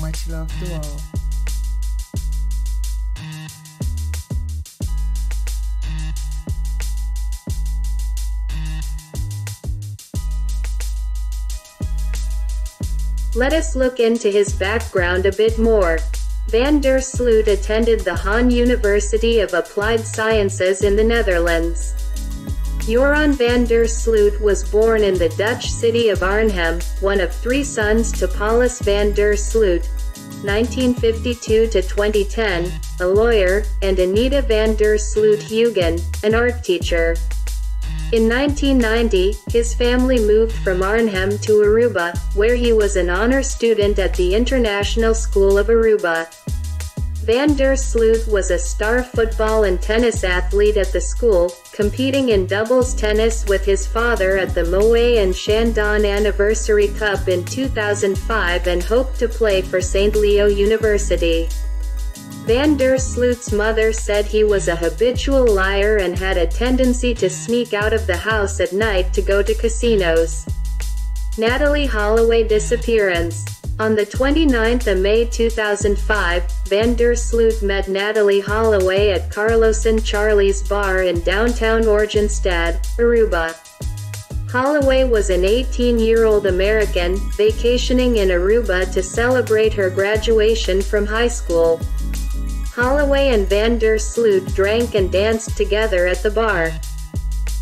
Much love to all. Let us look into his background a bit more. Van der Sloot attended the Han University of Applied Sciences in the Netherlands. Joran van der Sloot was born in the Dutch city of Arnhem, one of three sons to Paulus van der Sloot, 1952 to 2010, a lawyer, and Anita van der Sloot Hugen, an art teacher. In 1990, his family moved from Arnhem to Aruba, where he was an honor student at the International School of Aruba. Van der Sloot was a star football and tennis athlete at the school, competing in doubles tennis with his father at the Moet and Chandon Anniversary Cup in 2005 and hoped to play for St. Leo University. Van der Sloot's mother said he was a habitual liar and had a tendency to sneak out of the house at night to go to casinos. Natalee Holloway disappearance. On the 29th of May 2005, Van der Sloot met Natalee Holloway at Carlos and Charlie's bar in downtown Oranjestad, Aruba. Holloway was an 18-year-old American, vacationing in Aruba to celebrate her graduation from high school. Holloway and Van der Sloot drank and danced together at the bar.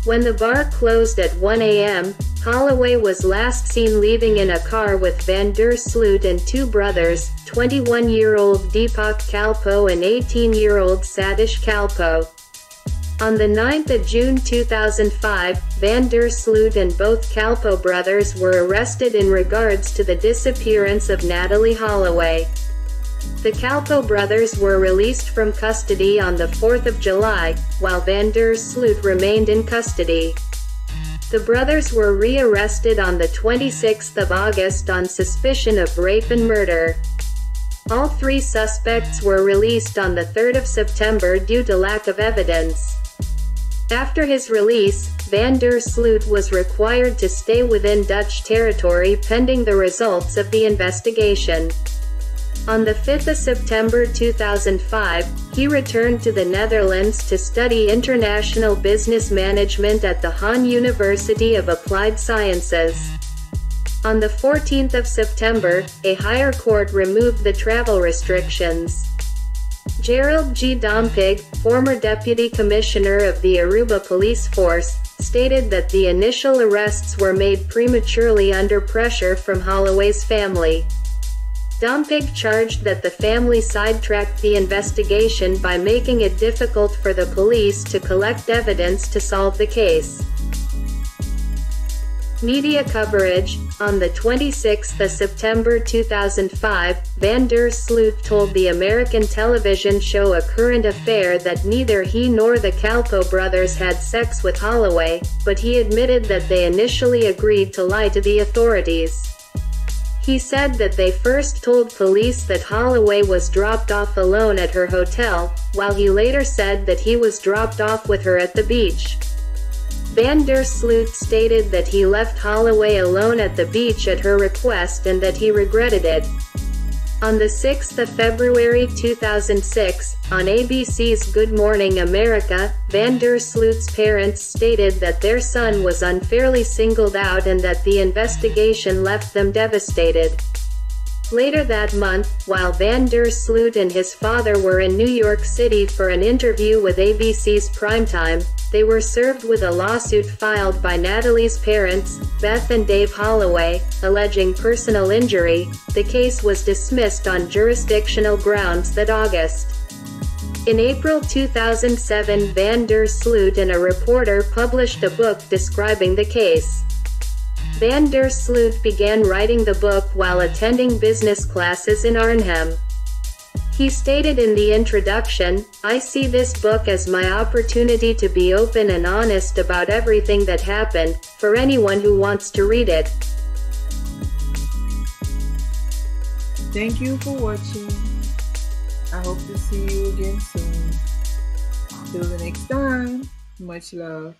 When the bar closed at 1 a.m., Holloway was last seen leaving in a car with Van der Sloot and two brothers, 21-year-old Deepak Kalpoe and 18-year-old Satish Kalpoe. On the 9th of June 2005, Van der Sloot and both Kalpoe brothers were arrested in regards to the disappearance of Natalee Holloway. The Kalpoe brothers were released from custody on the 4th of July, while Van der Sloot remained in custody. The brothers were re-arrested on the 26th of August on suspicion of rape and murder. All three suspects were released on the 3rd of September due to lack of evidence. After his release, Van der Sloot was required to stay within Dutch territory pending the results of the investigation. On the 5th of September 2005, he returned to the Netherlands to study international business management at the Han University of Applied Sciences. On the 14th of September, a higher court removed the travel restrictions. Gerald G. Dompig, former deputy commissioner of the Aruba Police Force, stated that the initial arrests were made prematurely under pressure from Holloway's family. Dompig charged that the family sidetracked the investigation by making it difficult for the police to collect evidence to solve the case. Media coverage On the 26th of September 2005, Van der Sloot told the American television show A Current Affair that neither he nor the Kalpoe brothers had sex with Holloway, but he admitted that they initially agreed to lie to the authorities. He said that they first told police that Holloway was dropped off alone at her hotel, while he later said that he was dropped off with her at the beach. Van der Sloot stated that he left Holloway alone at the beach at her request and that he regretted it. On the 6th of February 2006, on ABC's Good Morning America, Van der Sloot's parents stated that their son was unfairly singled out and that the investigation left them devastated. Later that month, while Van der Sloot and his father were in New York City for an interview with ABC's Primetime, they were served with a lawsuit filed by Natalee's parents, Beth and Dave Holloway, alleging personal injury. The case was dismissed on jurisdictional grounds that August. In April 2007 Van der Sloot and a reporter published a book describing the case. Van der Sloot began writing the book while attending business classes in Arnhem. He stated in the introduction, I see this book as my opportunity to be open and honest about everything that happened, for anyone who wants to read it. Thank you for watching. I hope to see you again soon. Till the next time, much love.